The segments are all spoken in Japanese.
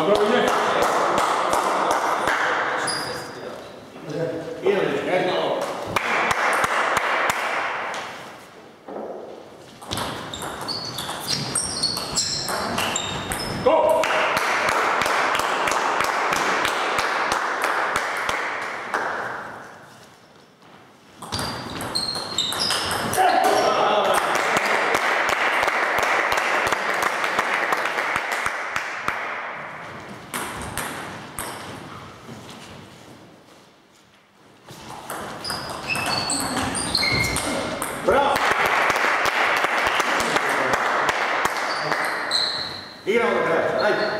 Dobro, ide. E Irão, André. Aí.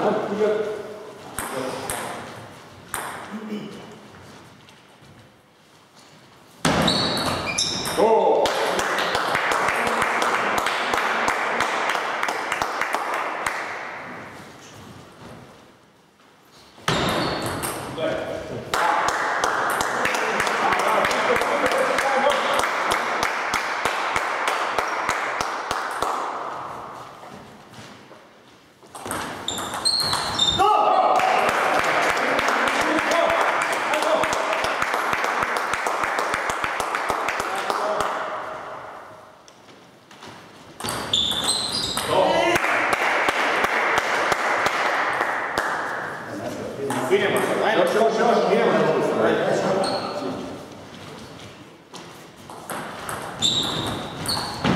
Hand, Hand, Hand. Thank you.